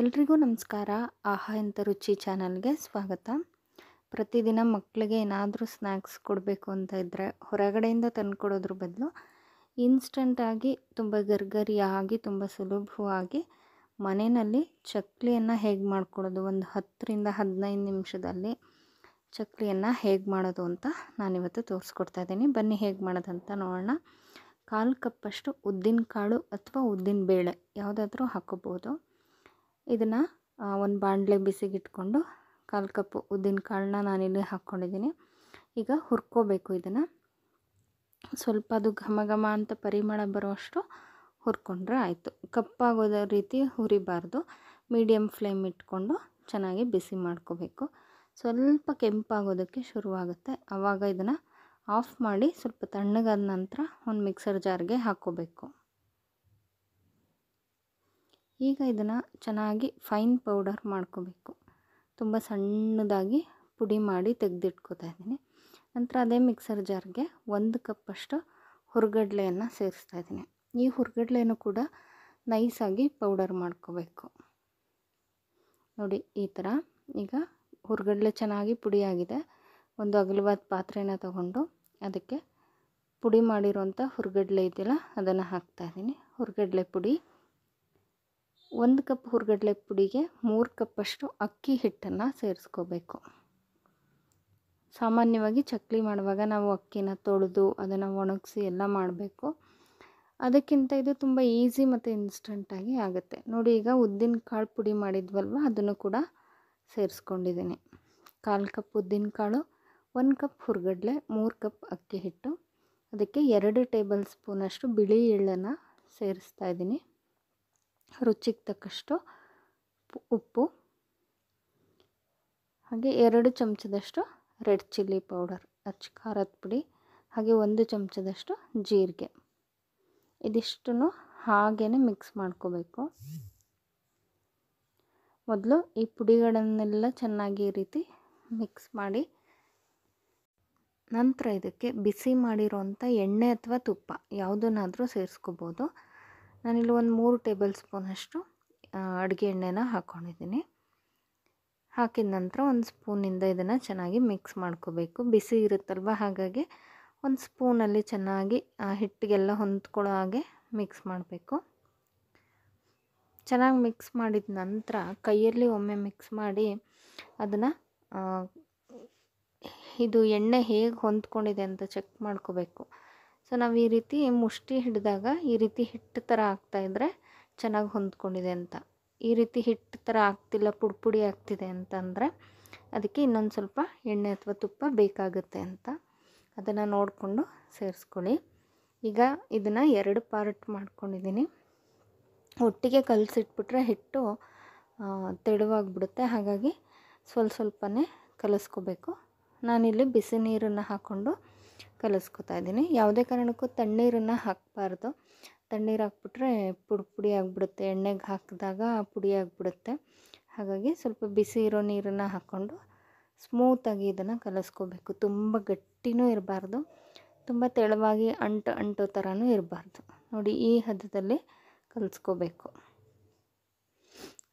ಎಲ್ರಿಗೂ ನಮಸ್ಕಾರ. ಆಹಾ ಎಂತ ರುಚಿ ಚಾನಲ್ಗೆ ಸ್ವಾಗತ. ಪ್ರತಿದಿನ ಮಕ್ಕಳಿಗೆ ಏನಾದರೂ ಸ್ನ್ಯಾಕ್ಸ್ ಕೊಡಬೇಕು ಅಂತ ಇದ್ದರೆ ಹೊರಗಡೆಯಿಂದ ತಂದುಕೊಡೋದ್ರ ಬದಲು ಇನ್ಸ್ಟಂಟಾಗಿ ತುಂಬ ಗರ್ಗರಿಯಾಗಿ, ತುಂಬ ಸುಲಭವಾಗಿ ಮನೆಯಲ್ಲಿ ಚಕ್ಲಿಯನ್ನು ಹೇಗೆ ಮಾಡ್ಕೊಳ್ಳೋದು ಒಂದು ಹತ್ತರಿಂದ ಹದಿನೈದು ನಿಮಿಷದಲ್ಲಿ ಚಕ್ಲಿಯನ್ನು ಹೇಗೆ ಮಾಡೋದು ಅಂತ ನಾನಿವತ್ತು ತೋರಿಸ್ಕೊಡ್ತಾ ಇದ್ದೀನಿ. ಬನ್ನಿ ಹೇಗೆ ಮಾಡೋದಂತ ನೋಡೋಣ. ಕಾಲು ಕಪ್ಪಷ್ಟು ಉದ್ದಿನ ಕಾಳು ಅಥವಾ ಉದ್ದಿನ ಬೇಳೆ ಯಾವುದಾದ್ರೂ ಹಾಕೋಬೋದು. ಇದನ್ನು ಒಂದು ಬಾಣಲೆ ಬಿಸಿಗಿಟ್ಕೊಂಡು ಕಾಲು ಕಪ್ಪು ಉದ್ದಿನ ಕಾಳನ್ನ ನಾನಿಲ್ಲಿ ಹಾಕ್ಕೊಂಡಿದ್ದೀನಿ ಈಗ ಹುರ್ಕೋಬೇಕು ಇದನ್ನು. ಸ್ವಲ್ಪ ಅದು ಘಮ ಘಮ ಅಂತ ಪರಿಮಳ ಬರುವಷ್ಟು ಹುರ್ಕೊಂಡ್ರೆ ಆಯಿತು. ಕಪ್ಪಾಗೋದ ರೀತಿ ಹುರಿಬಾರ್ದು. ಮೀಡಿಯಮ್ ಫ್ಲೇಮ್ ಇಟ್ಕೊಂಡು ಚೆನ್ನಾಗಿ ಬಿಸಿ ಮಾಡ್ಕೋಬೇಕು. ಸ್ವಲ್ಪ ಕೆಂಪಾಗೋದಕ್ಕೆ ಶುರುವಾಗುತ್ತೆ. ಆವಾಗ ಇದನ್ನು ಆಫ್ ಮಾಡಿ ಸ್ವಲ್ಪ ತಣ್ಣಗಾದ ನಂತರ ಒಂದು ಮಿಕ್ಸರ್ ಜಾರ್ಗೆ ಹಾಕ್ಕೋಬೇಕು. ಈಗ ಇದನ್ನು ಚೆನ್ನಾಗಿ ಫೈನ್ ಪೌಡರ್ ಮಾಡ್ಕೋಬೇಕು. ತುಂಬ ಸಣ್ಣದಾಗಿ ಪುಡಿ ಮಾಡಿ ತೆಗೆದಿಟ್ಕೋತಾ ಇದ್ದೀನಿ. ನಂತರ ಅದೇ ಮಿಕ್ಸರ್ ಜಾರ್ಗೆ ಒಂದು ಕಪ್ಪಷ್ಟು ಹುರ್ಗಡ್ಲೆಯನ್ನು ಸೇರಿಸ್ತಾ ಇದ್ದೀನಿ. ಈ ಹುರ್ಗಡ್ಲೆನೂ ಕೂಡ ನೈಸಾಗಿ ಪೌಡರ್ ಮಾಡ್ಕೋಬೇಕು. ನೋಡಿ, ಈ ಥರ ಈಗ ಹುರ್ಗಡ್ಲೆ ಚೆನ್ನಾಗಿ ಪುಡಿಯಾಗಿದೆ ಒಂದು ಅಗಲವಾದ ಪಾತ್ರೆನ ತಗೊಂಡು ಅದಕ್ಕೆ ಪುಡಿ ಮಾಡಿರುವಂಥ ಹುರ್ಗಡ್ಲೆ ಇದೆಯಲ್ಲ, ಅದನ್ನು ಹಾಕ್ತಾಯಿದ್ದೀನಿ ಹುರ್ಗಡ್ಲೆ ಪುಡಿ. ಒಂದು ಕಪ್ ಹುರ್ಗಡ್ಲೆ ಪುಡಿಗೆ ಮೂರು ಕಪ್ಪಷ್ಟು ಅಕ್ಕಿ ಹಿಟ್ಟನ್ನು ಸೇರಿಸ್ಕೋಬೇಕು. ಸಾಮಾನ್ಯವಾಗಿ ಚಕ್ಲಿ ಮಾಡುವಾಗ ನಾವು ಅಕ್ಕಿನ ತೊಳೆದು ಅದನ್ನು ಒಣಗಿಸಿ ಎಲ್ಲ ಮಾಡಬೇಕು. ಅದಕ್ಕಿಂತ ಇದು ತುಂಬ ಈಸಿ ಮತ್ತು ಇನ್ಸ್ಟಂಟಾಗಿ ಆಗುತ್ತೆ. ನೋಡಿ, ಈಗ ಉದ್ದಿನ ಕಾಳು ಪುಡಿ ಮಾಡಿದ್ವಲ್ವ, ಅದನ್ನು ಕೂಡ ಸೇರಿಸ್ಕೊಂಡಿದ್ದೀನಿ. ಕಾಲು ಕಪ್ ಉದ್ದಿನ ಕಾಳು, ಒಂದು ಕಪ್ ಹುರ್ಗಡ್ಲೆ, ಮೂರು ಕಪ್ ಅಕ್ಕಿ ಹಿಟ್ಟು. ಅದಕ್ಕೆ ಎರಡು ಟೇಬಲ್ ಸ್ಪೂನಷ್ಟು ಬಿಳಿ ಎಳ್ಳನ್ನು ಸೇರಿಸ್ತಾ ಇದ್ದೀನಿ. ರುಚಿಗೆ ತಕ್ಕಷ್ಟು ಉಪ್ಪು, ಹಾಗೆ ಎರಡು ಚಮಚದಷ್ಟು ರೆಡ್ ಚಿಲ್ಲಿ ಪೌಡರ್ ಅಚ್ಚ ಖಾರದ ಪುಡಿ, ಹಾಗೆ ಒಂದು ಚಮಚದಷ್ಟು ಜೀರಿಗೆ. ಇದಿಷ್ಟನ್ನು ಹಾಗೇ ಮಿಕ್ಸ್ ಮಾಡ್ಕೋಬೇಕು. ಮೊದಲು ಈ ಪುಡಿಗಳನ್ನೆಲ್ಲ ಚೆನ್ನಾಗಿ ಈ ರೀತಿ ಮಿಕ್ಸ್ ಮಾಡಿ, ನಂತರ ಇದಕ್ಕೆ ಬಿಸಿ ಮಾಡಿರೋಂಥ ಎಣ್ಣೆ ಅಥವಾ ತುಪ್ಪ ಯಾವುದನ್ನಾದರೂ ಸೇರಿಸ್ಕೋಬೋದು. ನಾನಿಲ್ಲಿ ಒಂದು ಮೂರು ಟೇಬಲ್ ಸ್ಪೂನಷ್ಟು ಅಡುಗೆ ಎಣ್ಣೆನ ಹಾಕ್ಕೊಂಡಿದ್ದೀನಿ ಹಾಕಿದ ನಂತರ ಒಂದು ಸ್ಪೂನಿಂದ ಇದನ್ನು ಚೆನ್ನಾಗಿ ಮಿಕ್ಸ್ ಮಾಡ್ಕೋಬೇಕು. ಬಿಸಿ ಇರುತ್ತಲ್ವ ಹಾಗಾಗಿ ಒಂದು ಸ್ಪೂನಲ್ಲಿ ಚೆನ್ನಾಗಿ ಹಿಟ್ಟಿಗೆಲ್ಲ ಹೊಂದ್ಕೊಳ್ಳೋ ಹಾಗೆ ಮಿಕ್ಸ್ ಮಾಡಬೇಕು. ಚೆನ್ನಾಗಿ ಮಿಕ್ಸ್ ಮಾಡಿದ ನಂತರ ಕೈಯಲ್ಲಿ ಒಮ್ಮೆ ಮಿಕ್ಸ್ ಮಾಡಿ ಅದನ್ನು ಇದು ಎಣ್ಣೆ ಹೇಗೆ ಹೊಂದ್ಕೊಂಡಿದೆ ಅಂತ ಚೆಕ್ ಮಾಡ್ಕೋಬೇಕು. ಸೊ, ನಾವು ಈ ರೀತಿ ಮುಷ್ಟಿ ಹಿಡಿದಾಗ ಈ ರೀತಿ ಹಿಟ್ಟು ಥರ ಆಗ್ತಾಯಿದ್ರೆ ಚೆನ್ನಾಗಿ ಹೊಂದ್ಕೊಂಡಿದೆ ಅಂತ. ಈ ರೀತಿ ಹಿಟ್ಟು ಥರ ಆಗ್ತಿಲ್ಲ ಪುಡಿ ಪುಡಿ ಆಗ್ತಿದೆ ಅಂತಂದರೆ ಅದಕ್ಕೆ ಇನ್ನೊಂದು ಸ್ವಲ್ಪ ಎಣ್ಣೆ ಅಥವಾ ತುಪ್ಪ ಬೇಕಾಗುತ್ತೆ ಅಂತ. ಅದನ್ನು ನೋಡಿಕೊಂಡು ಸೇರಿಸ್ಕೊಳ್ಳಿ. ಈಗ ಇದನ್ನು ಎರಡು ಪಾರ್ಟ್ ಮಾಡ್ಕೊಂಡಿದ್ದೀನಿ ಒಟ್ಟಿಗೆ ಕಲಸಿಟ್ಬಿಟ್ರೆ ಹಿಟ್ಟು ತೆಳುವಾಗಿಬಿಡುತ್ತೆ. ಹಾಗಾಗಿ ಸ್ವಲ್ಪ ಸ್ವಲ್ಪನೇ ಕಲಿಸ್ಕೋಬೇಕು. ನಾನಿಲ್ಲಿ ಬಿಸಿ ನೀರನ್ನು ಹಾಕ್ಕೊಂಡು ಕಲಿಸ್ಕೊತಾ ಇದ್ದೀನಿ. ಯಾವುದೇ ಕಾರಣಕ್ಕೂ ತಣ್ಣೀರನ್ನು ಹಾಕಬಾರ್ದು. ತಣ್ಣೀರು ಹಾಕ್ಬಿಟ್ರೆ ಪುಡಿ ಪುಡಿ ಆಗಿಬಿಡುತ್ತೆ. ಎಣ್ಣೆಗೆ ಹಾಕಿದಾಗ ಪುಡಿ ಆಗಿಬಿಡುತ್ತೆ. ಹಾಗಾಗಿ ಸ್ವಲ್ಪ ಬಿಸಿ ಇರೋ ನೀರನ್ನು ಹಾಕ್ಕೊಂಡು ಸ್ಮೂತಾಗಿ ಇದನ್ನು ಕಲಿಸ್ಕೋಬೇಕು. ತುಂಬ ಗಟ್ಟಿನೂ ಇರಬಾರ್ದು. ತುಂಬ ತೆಳುವಾಗಿ ಅಂಟು ಅಂಟೋ ಥರನೂ ಇರಬಾರ್ದು. ನೋಡಿ, ಈ ಹದದಲ್ಲಿ ಕಲಿಸ್ಕೋಬೇಕು.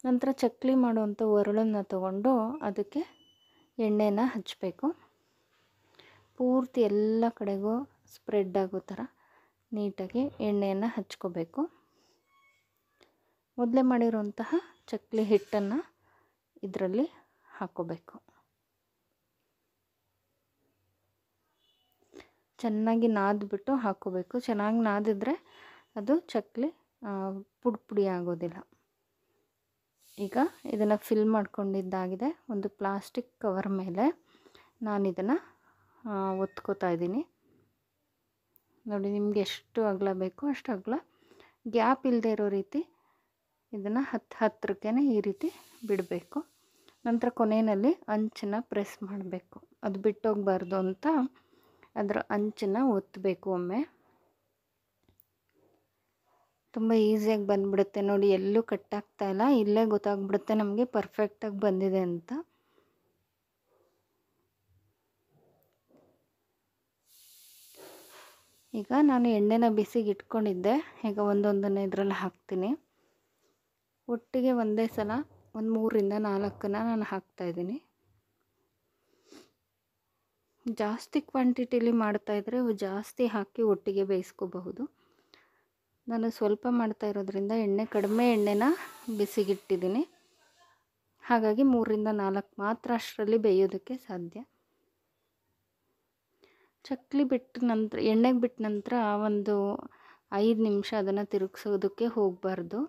ನಂತರ ಚಕ್ಲಿ ಮಾಡುವಂಥ ಒರಳನ್ನು ತಗೊಂಡು ಅದಕ್ಕೆ ಎಣ್ಣೆನ ಹಚ್ಚಬೇಕು ಪೂರ್ತಿ ಎಲ್ಲ ಕಡೆಗೂ ಸ್ಪ್ರೆಡ್ ಆಗೋ ಥರ ನೀಟಾಗಿ ಎಣ್ಣೆಯನ್ನು ಹಚ್ಕೋಬೇಕು. ಮೊದಲೇ ಮಾಡಿರುವಂತಹ ಚಕ್ಲಿ ಹಿಟ್ಟನ್ನು ಇದರಲ್ಲಿ ಹಾಕ್ಕೋಬೇಕು ಚೆನ್ನಾಗಿ ನಾದ್ಬಿಟ್ಟು ಹಾಕ್ಕೋಬೇಕು ಚೆನ್ನಾಗಿ ನಾದಿದ್ರೆ ಅದು ಚಕ್ಲಿ ಪುಡಿ ಪುಡಿ ಆಗೋದಿಲ್ಲ. ಈಗ ಇದನ್ನು ಫಿಲ್ ಮಾಡ್ಕೊಂಡಿದ್ದಾಗಿದೆ. ಒಂದು ಪ್ಲಾಸ್ಟಿಕ್ ಕವರ್ ಮೇಲೆ ನಾನು ಇದನ್ನು ಒತ್ಕೋತಾ ಇದ್ದೀನಿ. ನೋಡಿ, ನಿಮಗೆ ಎಷ್ಟು ಅಗಲ ಬೇಕೋ ಅಷ್ಟು ಅಗಲ. ಗ್ಯಾಪ್ ಇಲ್ಲದೆ ಇರೋ ರೀತಿ ಇದನ್ನು ಹತ್ತು ಹತ್ತಿರಕ್ಕೆ ಈ ರೀತಿ ಬಿಡಬೇಕು. ನಂತರ ಕೊನೆಯಲ್ಲಿ ಅಂಚನ್ನು ಪ್ರೆಸ್ ಮಾಡಬೇಕು. ಅದು ಬಿಟ್ಟೋಗಬಾರ್ದು ಅಂತ ಅದರ ಅಂಚನ್ನು ಒತ್ತಬೇಕು ಒಮ್ಮೆ. ತುಂಬ ಈಸಿಯಾಗಿ ಬಂದುಬಿಡುತ್ತೆ ನೋಡಿ, ಎಲ್ಲೂ ಕಟ್ಟಾಗ್ತಾ ಇಲ್ಲ. ಇಲ್ಲೇ ಗೊತ್ತಾಗ್ಬಿಡುತ್ತೆ ನಮಗೆ ಪರ್ಫೆಕ್ಟಾಗಿ ಬಂದಿದೆ ಅಂತ. ಈಗ ನಾನು ಎಣ್ಣೆನ ಬಿಸಿಗೆ ಇಟ್ಕೊಂಡಿದ್ದೆ. ಈಗ ಒಂದೊಂದನ್ನು ಇದರಲ್ಲಿ ಹಾಕ್ತೀನಿ. ಒಟ್ಟಿಗೆ ಒಂದೇ ಸಲ ಒಂದು ಮೂರರಿಂದ ನಾಲ್ಕನ್ನು ನಾನು ಹಾಕ್ತಾಯಿದ್ದೀನಿ ಜಾಸ್ತಿ ಕ್ವಾಂಟಿಟಿಲಿ ಮಾಡ್ತಾಯಿದ್ರೆ ಜಾಸ್ತಿ ಹಾಕಿ ಒಟ್ಟಿಗೆ ಬೇಯಿಸ್ಕೋಬಹುದು. ನಾನು ಸ್ವಲ್ಪ ಮಾಡ್ತಾ ಇರೋದ್ರಿಂದ ಎಣ್ಣೆ ಕಡಿಮೆ ಎಣ್ಣೆನ ಬಿಸಿಗಿಟ್ಟಿದ್ದೀನಿ. ಹಾಗಾಗಿ ಮೂರರಿಂದ ನಾಲ್ಕು ಮಾತ್ರ ಅಷ್ಟರಲ್ಲಿ ಬೇಯೋದಕ್ಕೆ ಸಾಧ್ಯ. ಚಕ್ಲಿ ಬಿಟ್ಟ ನಂತರ, ಎಣ್ಣೆಗೆ ಬಿಟ್ಟ ನಂತರ ಒಂದು ಐದು ನಿಮಿಷ ಅದನ್ನು ತಿರುಗಿಸೋದಕ್ಕೆ ಹೋಗಬಾರ್ದು.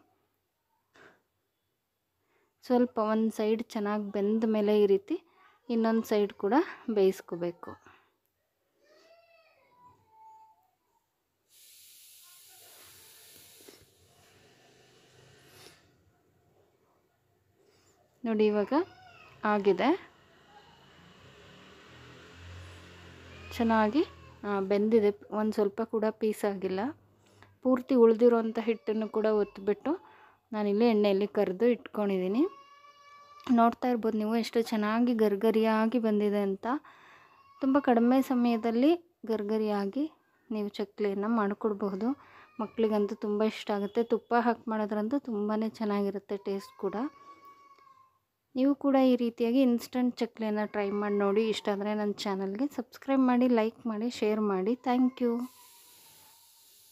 ಸ್ವಲ್ಪ ಒಂದು ಸೈಡ್ ಚೆನ್ನಾಗಿ ಬೆಂದ ಮೇಲೆ ಈ ರೀತಿ ಇನ್ನೊಂದು ಸೈಡ್ ಕೂಡ ಬೇಯಿಸ್ಕೋಬೇಕು. ನೋಡಿ ಇವಾಗ ಆಗಿದೆ. ಚೆನ್ನಾಗಿ ಬೆಂದಿದೆ. ಒಂದು ಸ್ವಲ್ಪ ಕೂಡ ಪೀಸ್ ಆಗಿಲ್ಲ. ಪೂರ್ತಿ ಉಳಿದಿರೋಂಥ ಹಿಟ್ಟನ್ನು ಕೂಡ ಒತ್ತಿಬಿಟ್ಟು ನಾನಿಲ್ಲಿ ಎಣ್ಣೆಯಲ್ಲಿ ಕರೆದು ಇಟ್ಕೊಂಡಿದ್ದೀನಿ ನೋಡ್ತಾ ಇರ್ಬೋದು ನೀವು ಎಷ್ಟು ಚೆನ್ನಾಗಿ ಗರ್ಗರಿಯಾಗಿ ಬಂದಿದೆ ಅಂತ. ತುಂಬ ಕಡಿಮೆ ಸಮಯದಲ್ಲಿ ಗರ್ಗರಿಯಾಗಿ ನೀವು ಚಕ್ಲಿಯನ್ನು ಮಾಡಿಕೊಡ್ಬಹುದು. ಮಕ್ಕಳಿಗಂತೂ ತುಂಬ ಇಷ್ಟ ಆಗುತ್ತೆ. ತುಪ್ಪ ಹಾಕಿ ಮಾಡೋದ್ರಂತೂ ತುಂಬಾ ಚೆನ್ನಾಗಿರುತ್ತೆ ಟೇಸ್ಟ್ ಕೂಡ. ನೀವು ಕೂಡ ಈ ರೀತಿಯಾಗಿ ಇನ್ಸ್ಟಂಟ್ ಚಕ್ಲಿಯನ್ನು ಟ್ರೈ ಮಾಡಿ ನೋಡಿ. ಇಷ್ಟ ಆದರೆ ನನ್ನ ಚಾನಲ್ಗೆ ಸಬ್ಸ್ಕ್ರೈಬ್ ಮಾಡಿ ಲೈಕ್ ಮಾಡಿ ಶೇರ್ ಮಾಡಿ. Thank you